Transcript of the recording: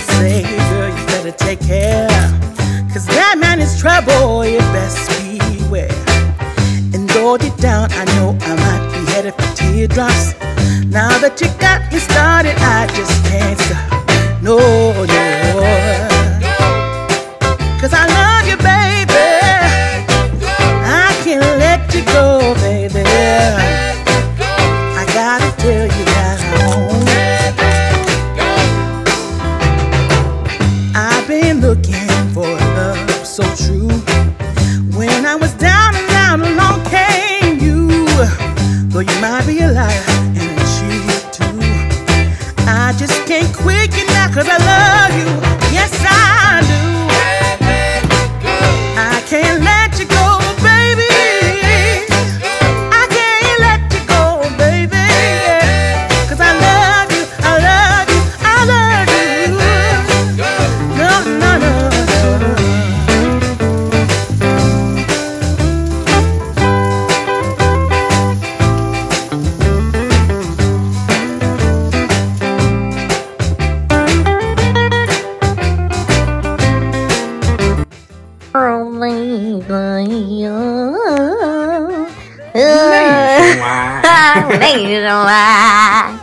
say, girl, you better take care. Cause that man is trouble, you best beware. And though deep down, I know I might be headed for teardrops. Now that you got me started, I just can't stop. I was down and out, along came you. Though you might be a liar and a cheat too. I just can't quit you now cause I love you. mây người yêu Này rồi